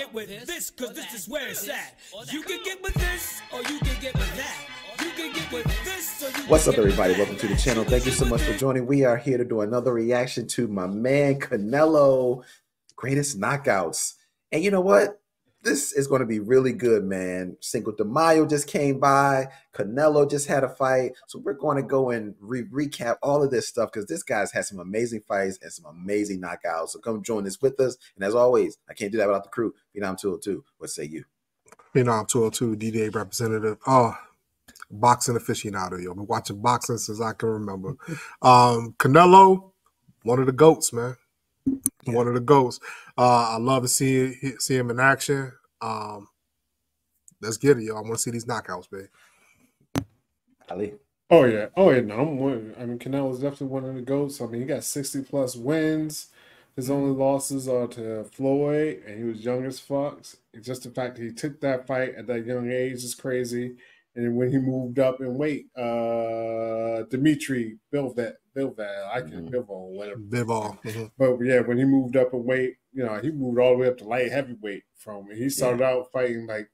get with this, cause this is where it's at. You can get with this, or you can get with that. You can get with this, or you What's up, everybody? Welcome to the channel. Thank you so much for joining. We are here to do another reaction to my man Canelo, greatest knockouts. And you know what? This is going to be really good, man. Cinco de Mayo just came by. Canelo just had a fight. So we're going to go and re- recap all of this stuff because this guy's had some amazing fights and some amazing knockouts. So come join us with us. And as always, I can't do that without the crew. Phenom 202. What say you? Phenom 202, DDA representative. Oh, boxing aficionado, yo. I've been watching boxing since I can remember. Um, Canelo, one of the goats, man. One of the goats. Uh, I love to see see him in action. Um, let's get it, yo. I want to see these knockouts, man. Ali. Oh yeah, oh yeah. No, I'm. I mean, Canelo is definitely one of the goats. I mean, he got 60 plus wins. His only losses are to Floyd, and he was young as fuck. Just the fact that he took that fight at that young age is crazy. And then when he moved up in weight, uh, Dimitri Bilvet, Bilvet, I can Mhm. Bilvo, whatever. Bivol. Mhm. But yeah, when he moved up in weight, you know, he moved all the way up to light heavyweight from he started out fighting like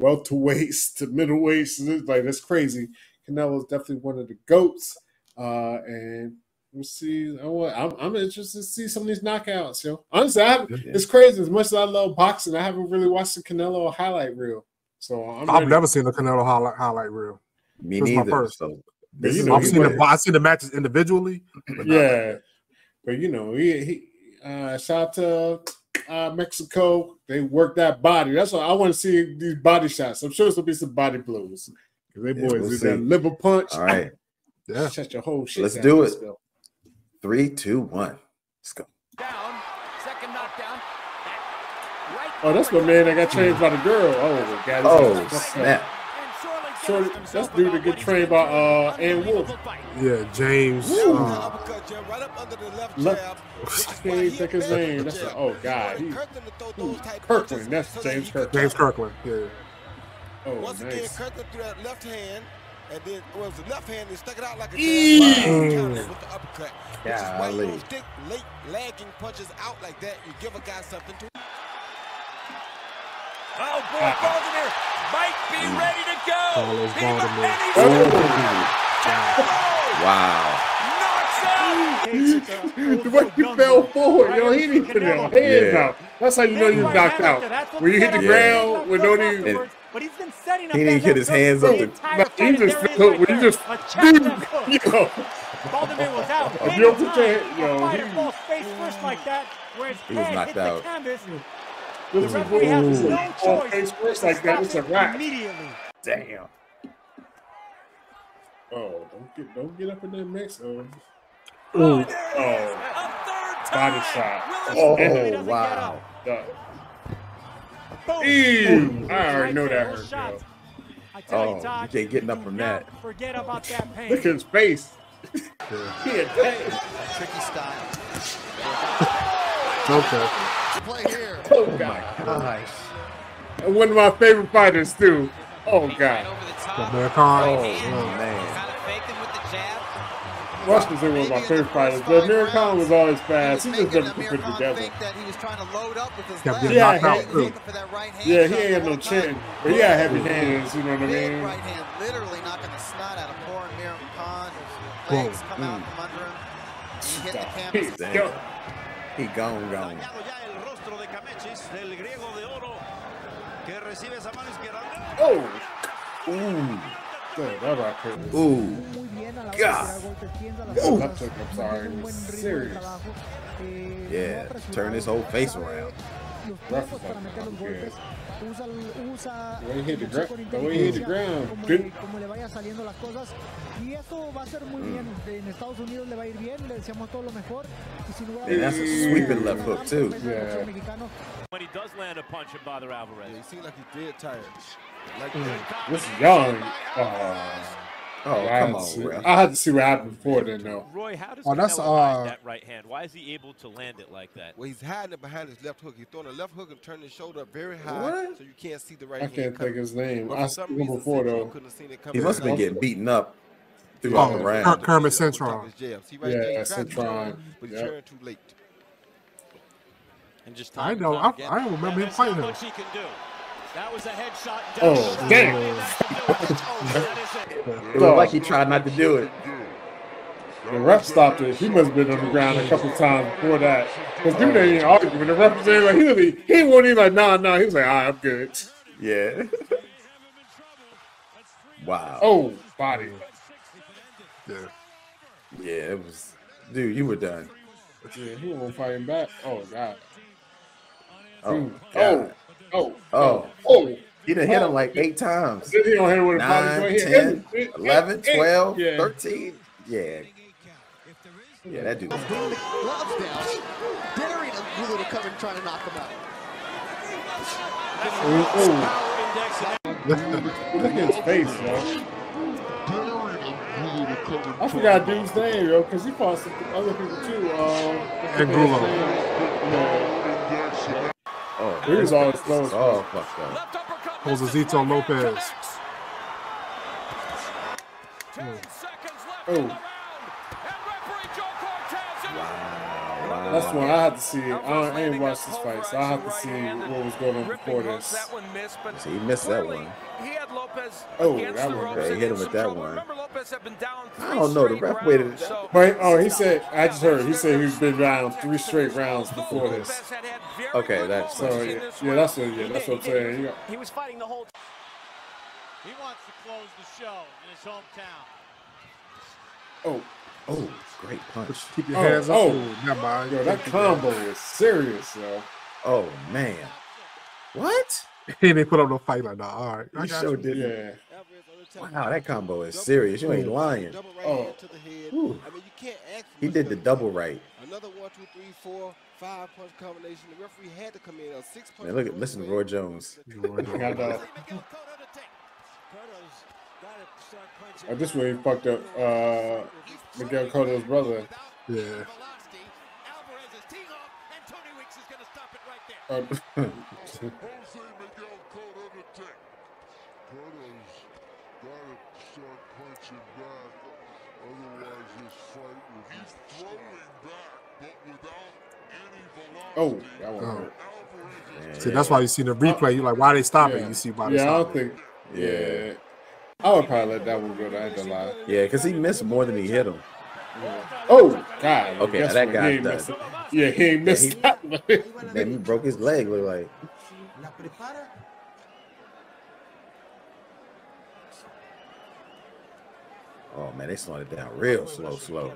welterweights to middleweights. And it's like that's crazy. Canelo's definitely one of the goats. Uh and we'll see. I want, I'm, I'm interested to see some of these knockouts, yo. Honestly, I Yeah. it's crazy. As much as I love boxing, I haven't really watched the Canelo highlight reel. So I'm I've never seen the Canelo highlight, highlight reel. Me This is my neither. first. So this you know, I've seen the I've seen the matches individually. but Yeah, but you know, he, he uh, shout out to uh, Mexico. They work that body. That's why I want to see. These body shots. I'm sure there's gonna be some body blows. They Yeah, boys we'll do that liver punch. All right. yeah. shut your whole shit. Let's down. do Let's it. go. Three, two, one. Let's go. Down, second knockdown. Right Oh, that's my man that got trained by the girl. Oh my god. Oh, this is- snap. Shorty, that's dude that get trained by uh Ann Wolfe. Yeah, James. Woo. Uh, Look, I can't think his name. That's a, oh god. He, ooh, Kirkland. That's James Kirkland. James Kirkland. Yeah. Oh, Once again, nice. Kirkland threw that left hand, and then well, it was the left hand, he stuck it out like a jab, and countered it with the uppercut. Which is why you don't stick late lagging punches out like that. You give a guy something to. Oh boy, ah. Baldomir might be mm. ready to go. Carlos He might- Baldomir. and he's Ooh. Wow. knocks out. the way he fell forward, yo, he didn't even put his hands Yeah. out. That's how you know you're knocked out. When you hit the Yeah. ground with no need. And But he's been setting up he didn't that get his hands hook up the to- entire No, he just there it is fell- right when he just- a chest left hook. Yo, Baldomir was out. If Big you don't put your time. head- yo, A fighter he- falls face first like that, where his He was head knocked hits out. The canvas. this referee has no choice face first to like that. It's a it wrap. immediately. Damn. Oh, don't get don't get up in that mix. Oh, Ooh. oh, A third body shot. Will he Oh, He doesn't get wow. up. God. Ew. I already know that those hurt, shots. yo. I Oh, you, you Todd, can't get up from that. Forget about that pain. Look at his face. Yeah. He had Tricky style. Okay. Play here. Oh, oh God. And one of my favorite fighters too. Oh God. The American. Oh, yeah. man. Washington was my favorite fighter. The American was always fast. He was just making never put it together. that he was trying to load up with his left Yeah, out, he- too. looking for right Yeah, he shot ain't got no chin, but he got heavy hands. You know what I mean? right hand, literally knocking the snot out of poor Amir Khan. His Boom. legs come out from under him. He hit the canvas. He gone, gone. Oh. Ooh. Damn, that rock hurt. Ooh. God. That left I'm sorry, serious. Yeah. Turn his whole face around. Ref was like, I'm good. Ground. Didn't- como le vaya saliendo las cosas. Y eso va a ser muy bien. En Estados Unidos le va a ir bien le deseamos todo lo mejor. Y sin lugar a dudas, when he does land a punch and bother Alvarez. Yeah, he seemed like he did tired. Like This is young. Uh, Oh, I come had to see- on. I had to see what happened before then, though. Roy, how does Oh, that's, uh, that right hand? Why is he able to land it like that? Well, he's hiding it behind his left hook. He's throwing a left hook and turning his shoulder up very high, What? so you can't see the right I hand. can't think coming. his name. But I for seen some him reason, before Cintron though. couldn't have seen it He coming. must have been getting beaten up throughout Oh, the round. Kermit Cintron. his jabs. He right Yeah, there, he tried to Cintron. turn, but he Yep. too late. And just I know. I. I don't remember him fighting him. Much he can do. That was a headshot. Oh, damn. It. It looked like he tried not to do it. The ref stopped it. He must have been on the ground a couple times before that. Because dude ain't even arguing. The ref was like, he, was- he wasn't even like, nah, nah. He was like, all right, I'm good. Yeah. wow. Oh, body. Yeah. Yeah, it was. Dude, you were done. Yeah, he won't fight him back. Oh, God. Oh, God. Oh, oh, Oh. oh. He done hit him like eight times. Then he don't with 9, 10, 11, Eh, eh, 12, yeah. 13. Yeah. Yeah, that dude. Bring the gloves down, daring Angulo to come and try to knock him out. Ooh, ooh. Look at his face, yo. I forgot dude's name, yo, because he fought some other people too. Um, Angulo. Yeah. Oh, He was all slow as Oh, fuck. that. up. a Zito Lopez. Ten oh. seconds left Oh. Wow. That's one I had to see. I, don't, I ain't watched this fight, so I have to see what was going on before this. That one missed, but See, he missed that one. He had Lopez Oh, that one. ropes he hit him with that one. Remember, Lopez had been down I don't know. The ref waited. rounds, so But oh, he said I just heard. He said he's been down three straight rounds before this. had had very Okay, that's- So yeah, yeah, that's what yeah, that's what I'm saying. You He was fighting the whole time. He wants to close the show in his hometown. Oh, Oh, great punch. Keep your Oh, hands up. oh. Ooh, never mind. yo, that combo is serious, yo. Oh, man. What? He didn't put up no fight like that. All right. I He sure you. did. Yeah. Wow, that combo is serious. You ain't oh. lying. Right Oh. hand to the head. Ooh. I mean, you can't ask for He did the double right. Another one, two, three, four, five punch combination. The referee had to come in. A six punch. Man, look at listen to Roy Jones. Got the, oh, this way he fucked up uh, Miguel Cotto's brother. Yeah. Uh, oh, that one Oh. hurt. See, that's why you see the replay. You're like, why are they stop it? Yeah, You see why they yeah I stop don't it. think. Yeah, I would probably let that one go. I ain't gonna lie. Yeah, because he missed more than he hit him. Oh God! Okay, guess that guy's he. Yeah, he ain't missed he- that one. Then he broke his leg. Look like. Oh man, they slowed it down real slow, slow.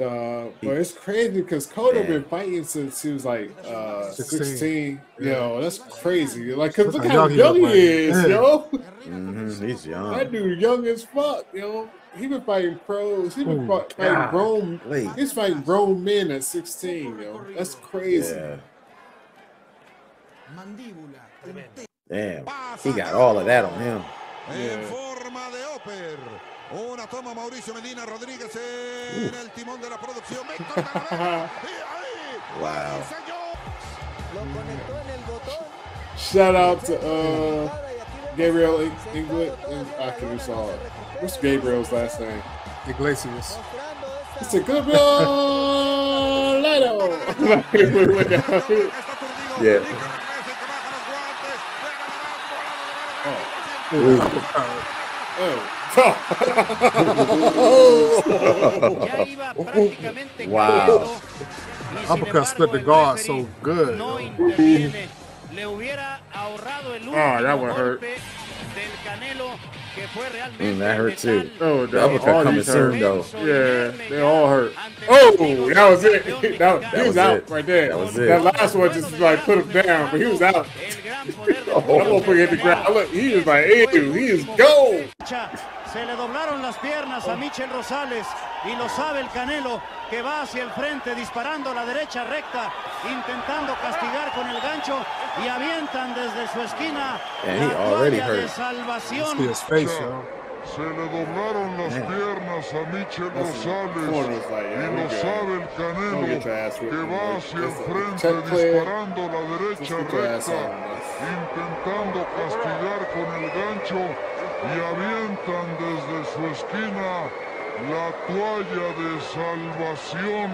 Uh, but it's crazy because Cotto Yeah. been fighting since he was like uh, 16. 16. Yo, that's crazy. Like, cause look how young he is, Yeah. yo. hmm He's That young. dude young as fuck, yo. He been fighting pros. He been Ooh, fighting grown. He's fighting grown men at 16, yo. That's crazy. Yeah. Damn. He got all of that on him. Yeah. Forma de Oper. Una toma Mauricio Medina Rodríguez en el timón de la producción. Víctor Talavera. Y ahí. Wow. Lo conectó en el botón. Shout out to uh, Gabriel se Ing- Inglet. otra vez I can la saw se it. What's Gabriel's last name? Iglesias. It's a Gabriel Leto. Yeah. Ya iba prácticamente Wow. cayendo, y sin Uppercut split the guard so good. No interviene. Le hubiera ahorrado el último Oh, that would hurt. golpe del Canelo que fue realmente Mm, that hurt too. Oh, The uppercut all coming soon, though. Yeah, they all hurt. Oh, that was it. That, That he was, was out it. right there. That was it. That last one just like put him down, but he was out. El gran poder de Oh. That motherfucker hit the ground. Look, he was like, ew, he is gold. Se le doblaron las piernas a Michel Rosales y lo sabe el Canelo que va hacia el frente disparando la derecha recta, intentando castigar con el gancho y avientan desde su esquina la toalla de salvación. Se le doblaron las Man. piernas a Michel Rosales y lo sabe el Canelo que va hacia el frente disparando la derecha recta, intentando castigar con el gancho y avientan desde su esquina la toalla de salvación.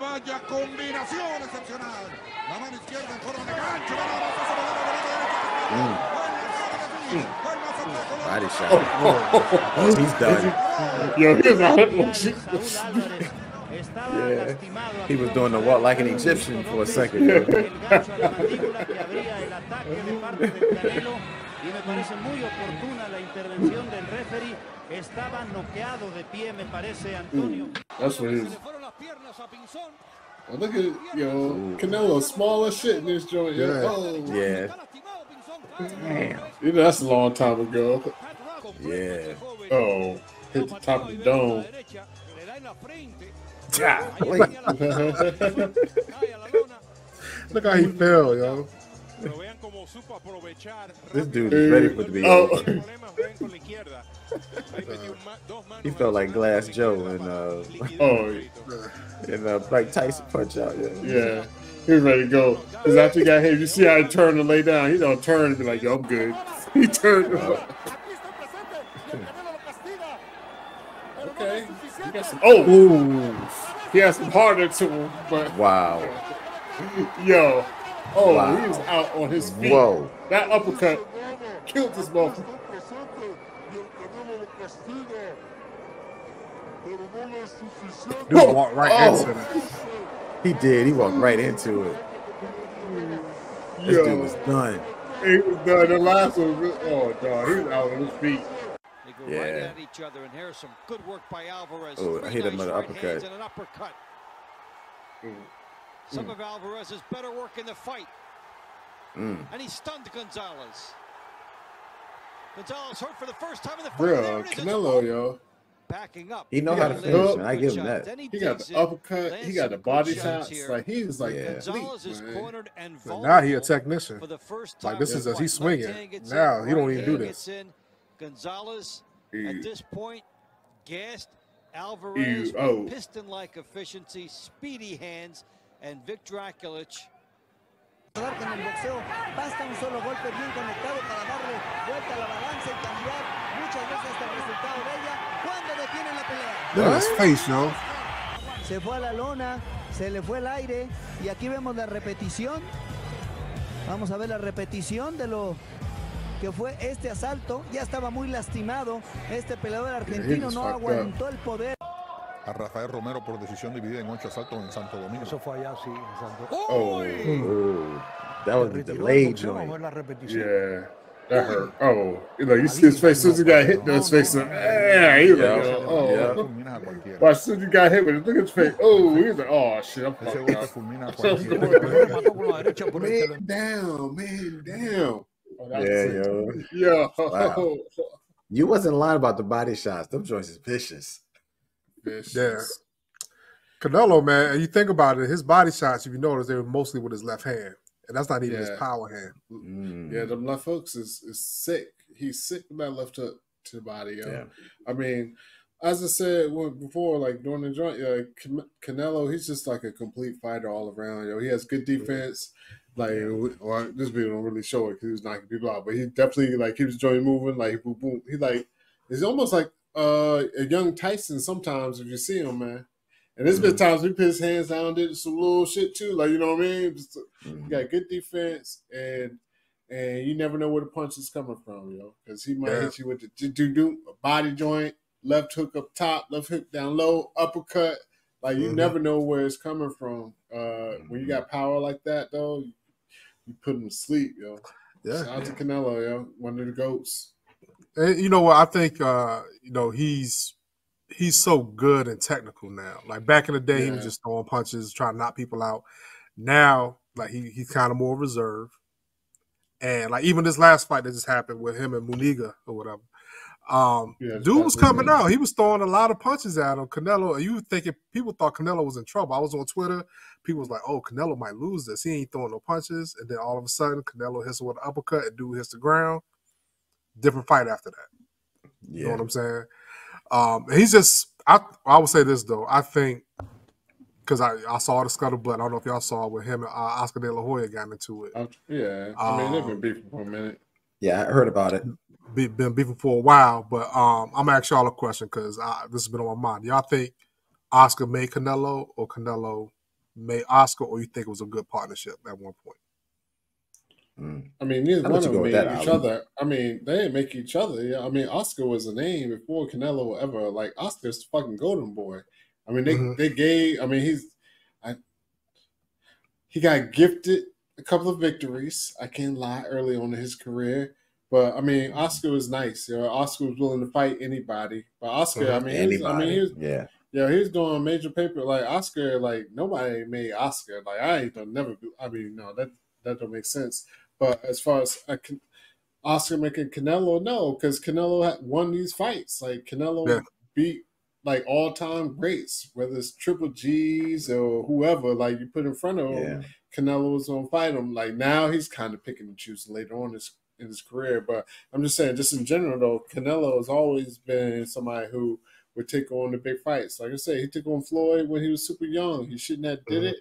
Vaya combinación excepcional. La mano izquierda en forma de gancho. La derecha. Body shot. Oh, oh, oh, oh he's done. Yo, he's out. Saúl Yeah. He was doing the walk like an Egyptian for a second. yo. El gancho a la mandíbula que abría el ataque de parte del Canelo y me parece muy oportuna la intervención del referee. Estaba noqueado de pie, me parece, Antonio. That's what he Se is. le fueron las piernas a Pinzón. Oh, look at yo, Canelo small as shit in this joint. Yeah. Oh, Yeah. Está lastimado Pinzón. Damn. that's a long time ago. Yeah. Oh, hit the top of the dome. Le da en la frente. Golly. Cae a la lona. Look how he fell, yo. Pero vean cómo supo aprovechar. This dude is ready for the beat. Oh. over. Problemas ven con la izquierda. Ahí metió un ma- dos manos He felt like. Glass Joe in uh Oh, in uh, Mike Tyson punch out. Yeah. yeah. He was ready to go. Because after he got hit, you see how he turned and lay down. He don't turn and be like, yo, I'm good. He turned. okay. He got some, oh, he has some harder to him, but Wow. yo, oh, Wow. he was out on his feet. Whoa. That uppercut killed this motherfucker. Dude walked right Oh. into that. He did. He walked right into it. This Yo. dude was done. He was done. The last one, was- oh, dog, he was out on his feet. They go Yeah. right at each other, and here's some good work by Alvarez. Oh, I Three hit him nice with an right uppercut. and an uppercut. Some of Alvarez's better work in the fight, Mm. and he stunned Gonzalez. Gonzalez hurt for the first time in the fight. Bro, There it is. It's Canelo, yo. Backing up. He know He how to got finish, hook, man. I give him that. He, He got the uppercut. lands He got the body good shots. here. Like he was like Yeah. Gonzalez is cornered and But now he a technician. for the first Like, this is the as he's swinging. Left hand gets Now, in, he don't even do hand this. gets. Gonzalez Ew. at this point gassed. Alvarez oh. piston-like efficiency, speedy hands, and Vic Drakulich que en el boxeo basta un solo golpe bien conectado para darle vuelta a la balanza y cambiar muchas veces el resultado de ella Look at his face, yo. Se fue a la lona, se le fue el aire y aquí vemos la repetición. Vamos a ver la repetición de lo que fue este asalto. Ya estaba muy lastimado. Este peleador argentino no aguantó el poder. A Rafael Romero por decisión dividida en ocho asaltos en Santo Domingo. Eso fue allá, sí, en Santo. Oh, Ooh, that was the delayed boxeo, joint. fue la repetición. yeah. That hurt. Oh, you know, you see his face. As soon as he got hit, his face. Like, yeah, he was Yeah. like, oh. Yeah. Fulminas. But as soon as he got hit with it, look at his face. Oh, he was like, oh shit, I'm fucked up. fulmina a Primero cualquiera. mató con la derecha, por este Man down, man down. Oh, Yeah, yo. Yo. Wow. You wasn't lying about the body shots. Them joints is vicious. Yeah. Canelo, man, and you think about it, his body shots, if you notice, they were mostly with his left hand. And that's not even his power hand. Mm. Yeah, them left hooks is, is sick. He's sick with that left hook to the body, yo. Yeah. I mean, as I said before, like during the joint, yeah, Can- Canelo, he's just like a complete fighter all around, yo. He has good defense. Like, or this video don't really show it because he was knocking people out, but he definitely like keeps the joint moving, like boom, boom. He like he's almost like uh, a young Tyson sometimes if you see him, man. And there's been times we put his hands down, did some little shit too, like you know what I mean. Just, Mhm. he got good defense, and and you never know where the punch is coming from, yo, because he might Yeah. hit you with the do do a body joint, left hook up top, left hook down low, uppercut. Like you Mhm. never know where it's coming from. Uh, when you got power like that, though, you, you put him to sleep, yo. Yeah. Shout out to Canelo, yo, one of the goats. And you know what? I think uh, you know, he's he's so good and technical now. Like back in the day, he was just throwing punches, trying to knock people out. Now, like he he's kind of more reserved. And like even this last fight that just happened with him and Munguia or whatever. Um Yeah, dude was coming out. He was throwing a lot of punches at him. Canelo, you thinking people thought Canelo was in trouble. I was on Twitter. People was like, "Oh, Canelo might lose this. He ain't throwing no punches." And then all of a sudden, Canelo hits him with an uppercut, and dude hits the ground. Different fight after that. You know Yeah. what I'm saying? Um, he's just. I I would say this though. I think because I, I saw the scuttlebutt. I don't know if y'all saw with him and uh, Oscar De La Hoya got into it. Uh, yeah, I mean they've been Um, beefing for a minute. Yeah, I heard about it. Be, been beefing for a while, but um, I'm gonna ask y'all a question because this has been on my mind. Y'all think Oscar made Canelo or Canelo made Oscar, or you think it was a good partnership at one point? Mm. I mean, neither I'll one of them made that, each Ali. other. I mean, they didn't make each other. Yeah, I mean, Oscar was a name before Canelo ever. Like Oscar's fucking golden boy. I mean, they Mhm. they gave. I mean, he's, I, he got gifted a couple of victories. I can't lie, early on in his career. But I mean, Oscar was nice. You know, Oscar was willing to fight anybody. But Oscar, I Mhm. mean, was, I mean, he was, yeah. yeah, he was doing major paper like Oscar. Like nobody made Oscar. Like I ain't done never. I mean, no, that that don't make sense. But as far as I can, Oscar making Canelo, no, because Canelo had won these fights. Like Canelo Yeah. beat like all time greats, whether it's Triple G's or whoever. Like you put in front of him, Yeah. Canelo was gonna fight him. Like now he's kind of picking and choosing later on in his in his career. But I'm just saying, just in general though, Canelo has always been somebody who would take on the big fights. Like I said, he took on Floyd when he was super young. He shouldn't have did Mhm. it.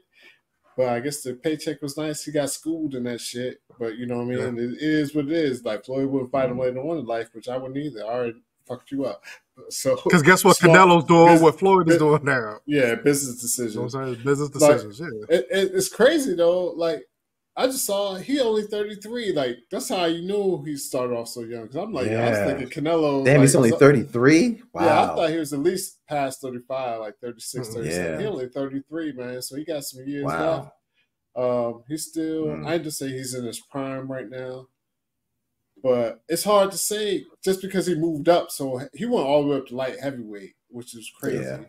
But I guess the paycheck was nice. He got schooled in that shit. But you know what I mean? It, it is what it is. Like Floyd wouldn't fight him mm-hmm. later on in life, which I wouldn't either. I already fucked you up. So Because guess what? small- Canelo's doing bus- what Floyd is doing now. Yeah, business You know decisions. I'm saying? Business Like, decisions. yeah. It, it, it's crazy though. Like I just saw he only 33. Like that's how you knew he started off so young. Because I'm like, I was thinking Canelo. Damn, like, he's only 33? Wow. Yeah, I thought he was at least past 35, like 36, Mhm. 37. Yeah. He only 33, man. So he got some years left. wow. Um, he's still, Mm. I just say he's in his prime right now. But it's hard to say just because he moved up. So he went all the way up to light heavyweight, which is crazy. Yeah.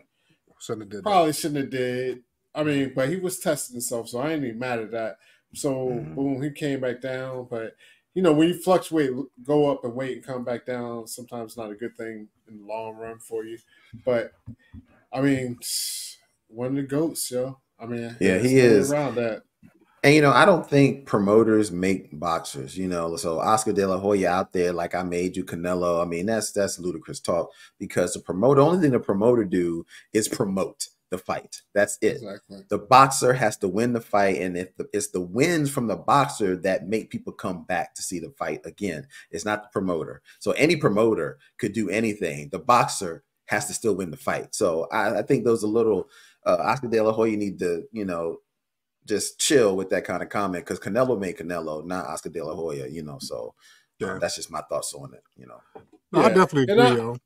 Shouldn't have did that. Probably shouldn't have did. I mean, but he was testing himself, so I ain't even mad at that. So Mhm. boom, he came back down. But you know, when you fluctuate, go up and wait and come back down, sometimes not a good thing in the long run for you. But I mean, one of the goats, yo. I mean, Yeah, he is. around that. And you know, I don't think promoters make boxers. You know, so Oscar De La Hoya out there, like I made you Canelo. I mean, that's that's ludicrous talk because the promoter, only thing the promoter do is promote the fight. That's it. Exactly. The boxer has to win the fight, and if the, it's the wins from the boxer that make people come back to see the fight again, it's not the promoter. So any promoter could do anything. The boxer has to still win the fight. So I, I think those are little uh, Oscar De La Hoya need to, you know, just chill with that kind of comment because Canelo made Canelo, not Oscar De La Hoya. You know, so um, that's just my thoughts on it. You know, No, I definitely agree, I- yo.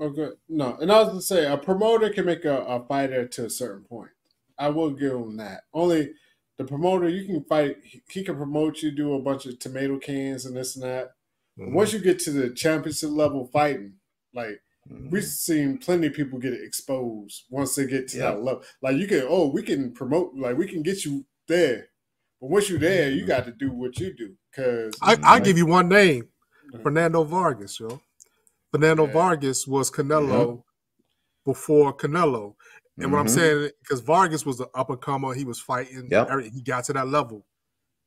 Okay, no, and I was gonna say a promoter can make a, a fighter to a certain point. I will give him that. Only the promoter, you can fight. He, he can promote you, do a bunch of tomato cans and this and that. But Mhm. Once you get to the championship level fighting, like Mhm. we've seen plenty of people get exposed once they get to Yeah. that level. Like you can, oh, we can promote, like we can get you there, but once you're there, you got to do what you do. Because I, I give you one name. Fernando Vargas, yo. Fernando Yeah. Vargas was Canelo before Canelo. And what I'm Mhm. saying, because Vargas was the up and comer, he was fighting. Yep. He got to that level,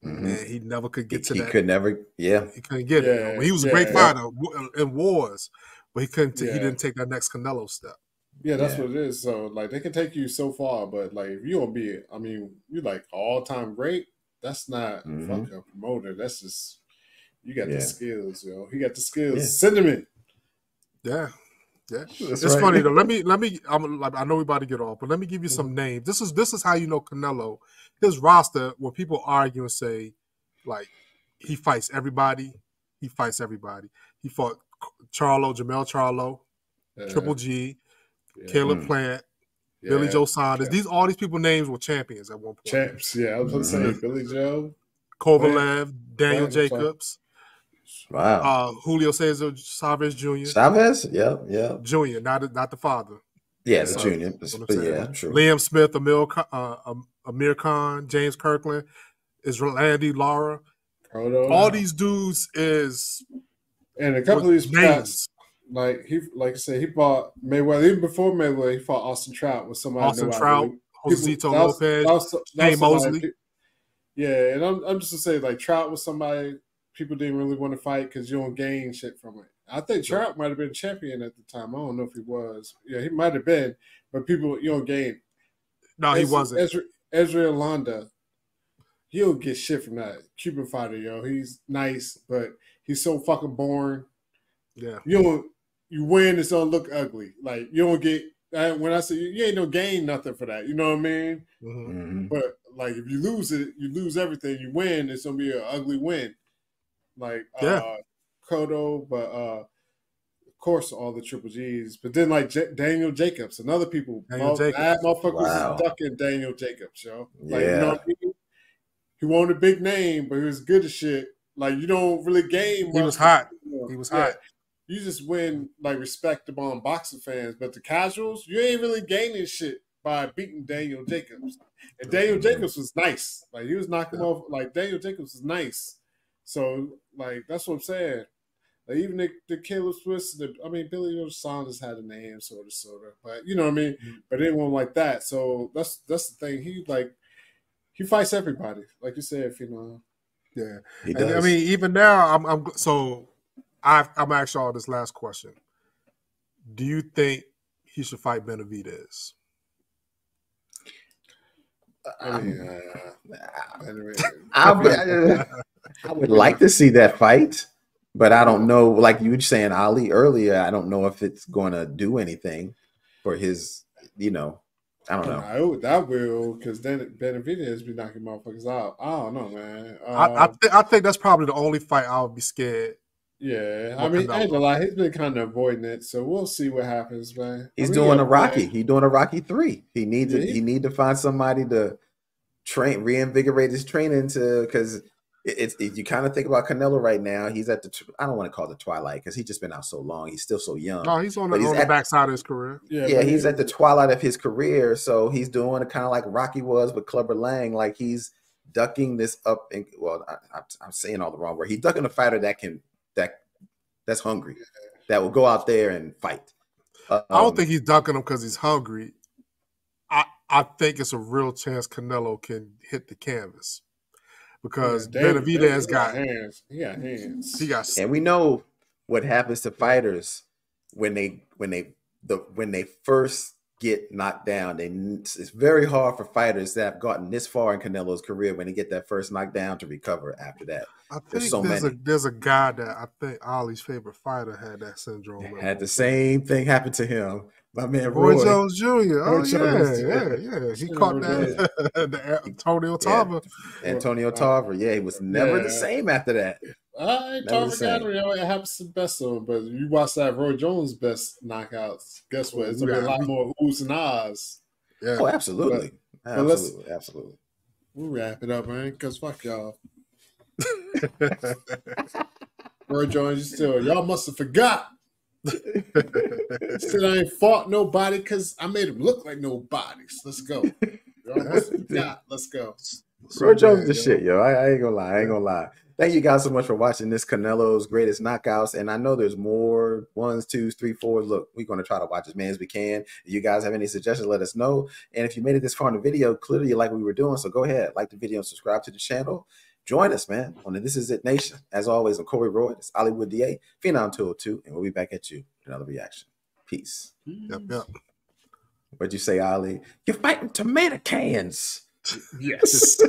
Mhm. and he never could he, get to he that. He could never. Yeah, He couldn't get it. Yeah, yo. He was a great yeah. fighter in wars, but he couldn't. T- Yeah. He didn't take that next Canelo step. Yeah, that's Yeah. what it is. So like they can take you so far, but like if you don't be, I mean, you're like all time great. That's not Mhm. fuck a promoter. That's just you got Yeah. the skills, yo. He got the skills. Yeah. Send him in. Yeah, yeah. That's it's right. funny though. Let me let me. I'm like I know we about to get off, but let me give you some names. This is this is how you know Canelo. His roster, when people argue and say, like, he fights everybody. He fights everybody. He fought Charlo, Jermell Charlo, Uh, Triple G, yeah. Caleb Mm. Plant, Billy Yeah. Joe Saunders. These all these people names were champions at one point. champs. Yeah, I was gonna say Mhm. Billy Joe. Kovalev, Daniel Plant. Jacobs, wow. uh, Julio Cesar Chavez Jr. Chavez, yeah, yeah, Jr. Not the- not the father. yeah. The So, junior, that's what I'm but saying. yeah, true. Liam Smith, Amir, Khan- uh, Amir Khan, James Kirkland, Erislandy Lara. Proto. All these dudes is and a couple of these names. like he, like I said, he fought Mayweather even before Mayweather. He fought Austin Trout with somebody. Austin Trout, really- Josito people- that was- Lopez, that was- that was Mosley. Yeah, and I'm I'm just gonna say like Trout was somebody people didn't really want to fight because you don't gain shit from it. I think Trout might have been champion at the time. I don't know if he was. Yeah, he might have been, but people you don't gain. No, he Ezra- wasn't. Ezra, Ezra Alonda, you don't get shit from that Cuban fighter, yo. He's nice, but he's so fucking boring. Yeah. You don't you win, it's gonna look ugly. Like you don't get And when I say you ain't no gain nothing for that, you know what I mean? Mhm. But like if you lose it, you lose everything. You win, it's gonna be an ugly win. Like Yeah. uh Cotto, but uh of course all the triple G's. But then like J- Daniel Jacobs and other people, Daniel mo- Jacobs. that motherfucker Wow. was ducking Daniel Jacobs, yo. Like you Yeah. know what I mean? He wanted a big name, but he was good as shit. Like you don't really gain. He much was hot. you know. He was Yeah. hot. You just win like respect among boxing fans, but the casuals, you ain't really gaining shit by beating Daniel Jacobs. And Daniel Jacobs was nice. Like he was knocking him off. Like Daniel Jacobs was nice. So like that's what I'm saying. Like, even the, the Caleb Swiss, the I mean Billy Joe Saunders had a name, sort of, sort of, but you know what I mean. Mm-hmm. But anyone like that. So that's that's the thing. He like he fights everybody, like you said. If you know, Yeah. He And, I mean, even now, I'm, I'm so I, I'm asking y'all this last question. Do you think he should fight Benavidez? I mean, uh, anyway, I would, I would like to see that fight, but I don't know. Like you were saying, Ali earlier, I don't know if it's going to do anything for his. You know, I don't know. I would- that will because then Benavidez be knocking motherfuckers out. I don't know, man. I, I, Um, th- I think that's probably the only fight I would be scared. Yeah, I mean, I ain't Canelo. gonna lie, he's been kind of avoiding it, so we'll see what happens, man. He's I mean, doing yeah, a Rocky. He's doing a Rocky three. He needs Yeah, to, he- he need to find somebody to train, reinvigorate his training to because it's it, you kind of think about Canelo right now. He's at the I don't want to call it the twilight because he's just been out so long. He's still so young. No, he's on the, But he's on the backside of his career. Yeah, yeah, he's he- at the twilight of his career, so he's doing it kind of like Rocky was with Clubber Lang. Like he's ducking this up, and well, I, I, I'm saying all the wrong word. He's ducking a fighter that can that that's hungry, that will go out there and fight. I don't Um, think he's dunking him because he's hungry. I I think it's a real chance Canelo can hit the canvas because Yeah, David- Benavidez David got hands. He got hands. he got and we know what happens to fighters when they when they the when they first get knocked down. They it's very hard for fighters that have gotten this far in Canelo's career when they get that first knockdown to recover after that. I There's so there's many. a there's a guy that I think Ollie's favorite fighter had that syndrome. at Had the same thing happen to him. My man Roy, Roy, Jones Jr. Oh Roy yeah, Jones, yeah, yeah. yeah. He Yeah, caught that the Antonio Yeah. Tava. Antonio Tarver. Yeah, he was never Yeah. the same after that. I ain't Never talking the about same. him, you know, it happens to the best of them, but you watch that Roy Jones' best knockouts. Guess what? It's gonna be a lot more oohs and ahs. Yeah. Oh, absolutely, but let's- absolutely, absolutely. We'll wrap it up, man, because fuck y'all. Roy Jones, you still, y'all must have forgot. Said I ain't fought nobody because I made him look like nobodies. Let's go. Y'all must have forgot. Let's go. Roy Jones bad, the yo. shit, yo. I, I ain't gonna lie. I ain't gonna lie. Thank you guys so much for watching this Canelo's greatest knockouts. And I know there's more ones, twos, three, fours. Look, we're gonna try to watch as many as we can. If you guys have any suggestions, let us know. And if you made it this far in the video, clearly you like what we were doing. So go ahead, like the video and subscribe to the channel. Join us, man, on the This Is It Nation. As always, I'm Corey Roy, it's Hollywood DA, Phenom 202, and we'll be back at you with another reaction. Peace. Yep, yep. What'd you say, Ali? You're fighting tomato cans. Yes.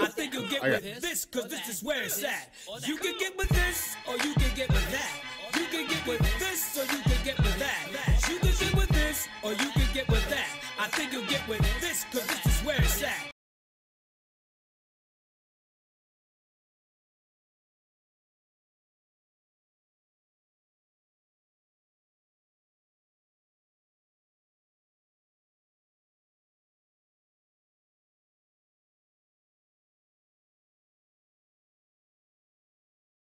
I think you'll get with this, cause this is where it's at. You can get with this, or you can get with that. You can get with this, or you can get with that. You can get with this, or you can get with that. I think you'll get with